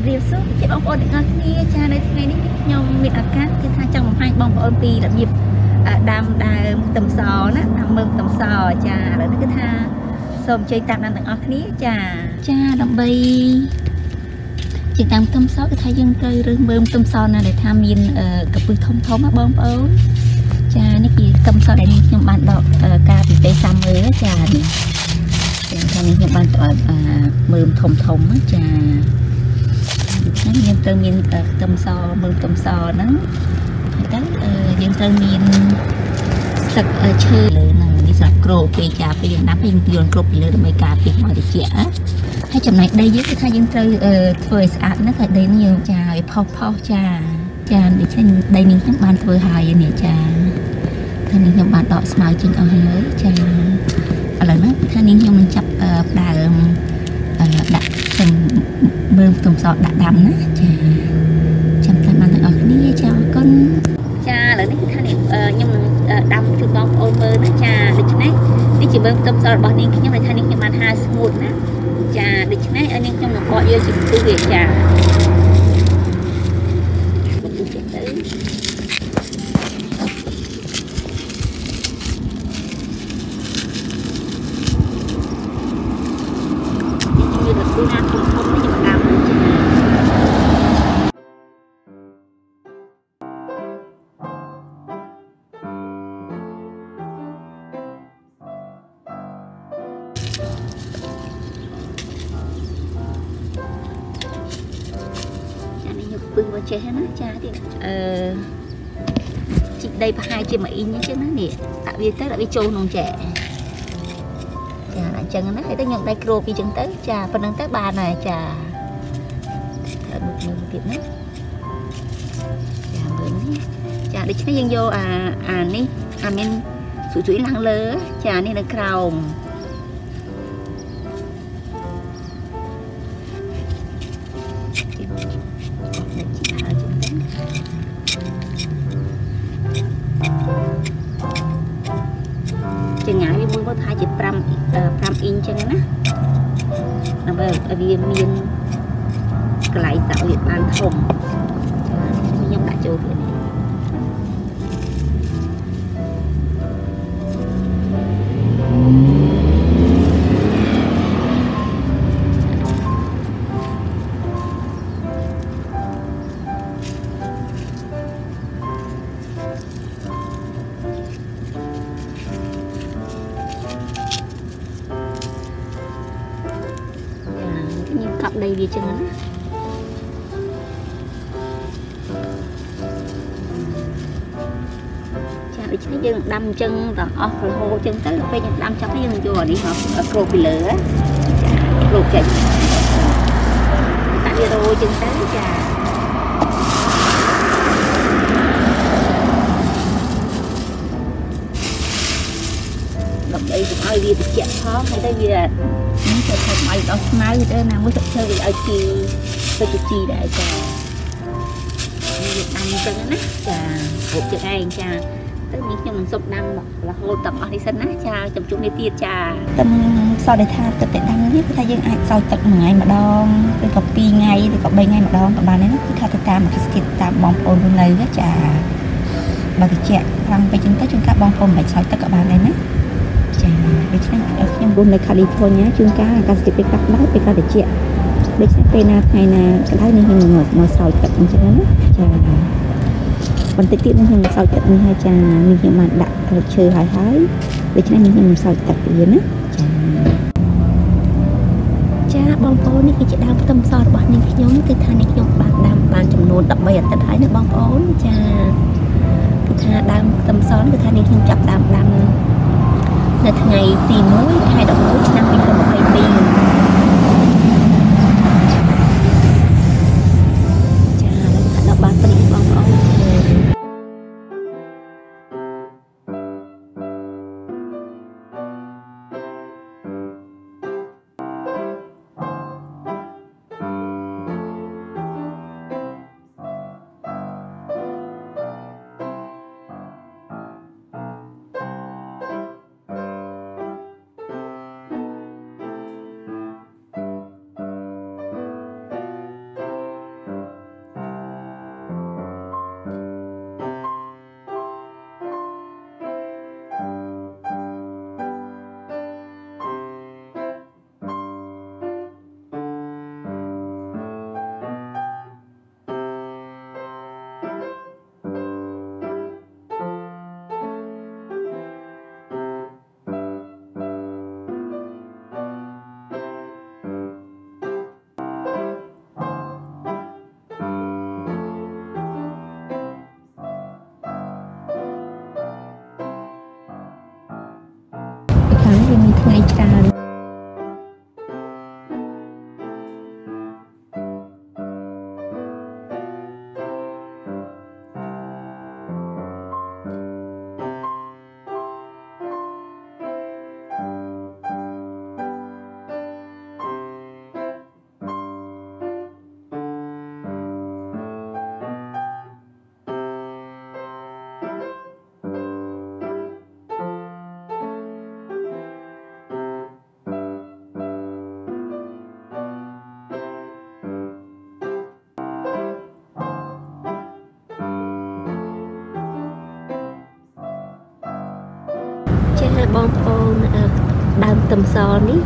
ជំរាបសួរជាបងប្អូនទាំងអស់គ្នាចានៅថ្ងៃនេះខ្ញុំមានឱកាសគឺថាចង់បង្ហាញបងប្អូនពីរបៀបដាំដើមខ្ទឹមសណាដាំមើមខ្ទឹមសចាឥឡូវនេះគឺថាសូមអញ្ជើញតាមដានទាំងអស់គ្នាចាចាដើម្បីជាតាមខ្ទឹមសគឺថាយើងត្រូវរើសមើមខ្ទឹមសណាដែលថាមានកពឹសធំធំណាបងប្អូនចានេះគឺខ្ទឹមសដែលខ្ញុំបានដកការពីពេលសាំមើលចានេះចាខាងនេះខ្ញុំបានដកមើមធំធំចា ហ្នឹងយើងត្រូវមានខ្ទឹមសមើលខ្ទឹមសហ្នឹងហើយទៅយើងត្រូវមានស្លឹកឈើលើហ្នឹងនេះសម្រាប់គ្របពេលចាពេលយើងដាំយើងយល់គ្របពីលើដើម្បីការពារមកត្រជាក់ហើយចំណែកដីយើងគឺថាយើងត្រូវធ្វើឲ្យស្អាតណាស់ហើយដីនេះយើងចាឲ្យផុសផុសចាចាដូច្នេះដីនេះខ្ញុំបានធ្វើហើយនេះចាថានេះខ្ញុំបានដកស្មៅចេញអស់ហើយចាឥឡូវហ្នឹងថានេះខ្ញុំនឹងចាប់ដើមដាក់ខ្ញុំ មើលខ្ទឹមសដាក់ដាំណាចាចាំតាមបានទាំងអស់គ្នាចាអរគុណចាឥឡូវនេះគឺថានេះខ្ញុំនឹងដាំជូនបងប្អូនមើលណាចាដូច្នេះនេះជាមើលខ្ទឹមសរបស់នាងខ្ញុំដែលថានាងខ្ញុំបានហាលស្ងួតណាចាដូច្នេះនាងខ្ញុំនឹងបកយកជាពុះវាចា ចានេះយកពឹសមកចេះណាចាទៀតអឺជីកដីប្រហែលជាមួយអ៊ីងអញ្ចឹងណានេះដាក់វាទៅដាក់វាចូលក្នុងចែចាអញ្ចឹងណាហើយទៅខ្ញុំដៃគ្រូពីអញ្ចឹងទៅចាប៉ុណ្្នឹងទៅបានហើយចាត្រូវមុខមើលទៀតណាចាមើលនេះចាដូច្នេះយើងយកអាអានេះអាមានស៊ុយស៊ុយឡើងលើ ចានេះនៅក្រោម ចង្អាយវាមួយគាត់ថាជា5 5អ៊ីងចឹងណាដើម្បីឲ្យវាមានកន្លែងដាក់វាបានធំខ្ញុំដាក់ចូលទៀតនេះ កាប់ដីវាចឹងណាចាដូច្នេះយើងដាំចឹងទាំងអស់រហូតចឹងទៅដល់ពេលយើងដាំចាប់ហើយយើងយកអានេះមកគ្របពីលើចាគ្របចេញដាក់វារោចឹងទៅចា ឲ្យវាត្រជាក់ផងហើយទៅវានេះទៅធ្វើឲ្យដល់ស្មៅទៅណាមួយទឹកឈើវាឲ្យជីទៅជាជីដែរចានេះវាដាំចឹងណាចាគ្រប់ចឹងឯងចាទៅនេះខ្ញុំនឹងសុំដាំរហូតទាំងអស់នេះសិនណាចាចាំជួបនេះទៀតចាទឹកសតដែលថាទឹកតែដាំនេះគឺថាយើងអាចសោយទឹកមួយថ្ងៃម្ដងឬក៏2ថ្ងៃឬក៏3ថ្ងៃម្ដងក៏បានដែរណាគឺថាទៅតាមអាកាសធាតុតាមបងប្អូនរស់នៅចាបើត្រជាក់ខ្លាំងពេកចឹងទៅជួនកាលបងប្អូនមិនបាច់សោយទឹកក៏បានដែរណា ចាដូច្នេះខ្ញុំរស់នៅ California ជួនកាលអាកាសធាតុពេលខ្លះក្តៅពេលខ្លះត្រជាក់ដូច្នេះពេលណាថ្ងៃណាក្តៅនេះខ្ញុំមកមកសោយទឹកអញ្ចឹងណាចាបន្តិចទៀតនេះខ្ញុំសោយទឹកនេះហើយចានេះខ្ញុំបានដាក់ឈើហើយហើយដូច្នេះនេះខ្ញុំសោយទឹកវាណាចាចាបងប្អូននេះគឺជាដើមខ្ទឹមសរបស់នាងខ្ញុំគឺថានាងខ្ញុំបានដាំបានចំនួន13អាទិត្យហើយណាបងប្អូនចាគឺថាដើមខ្ទឹមសគឺថានាងខ្ញុំចាប់ដើមដាំ នៅថ្ងៃទី1ខែ11ឆ្នាំ2022 and បងប្អូនអឺដើមខ្ទឹមសនេះ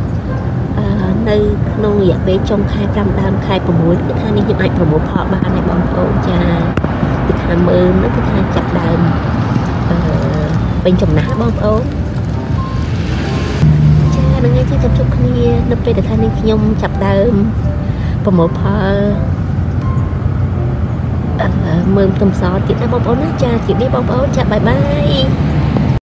អឺនៅក្នុងរយៈពេលចុងខែ5ដើមខែ6គឺថានេះយើងអាចប្រមូលផលបានហើយបងប្អូនចាគឺថាមើលនោះគឺថាចាប់ដើមអឺពេញចំណាស់បងប្អូនចាហ្នឹងហើយចាជួបគ្នានៅពេលដែលថានេះខ្ញុំចាប់ដើមប្រមូលផលអឺមើលខ្ទឹមសទៀតណាបងប្អូនណាចាជម្រាបលាបងប្អូនចាបាយបាយ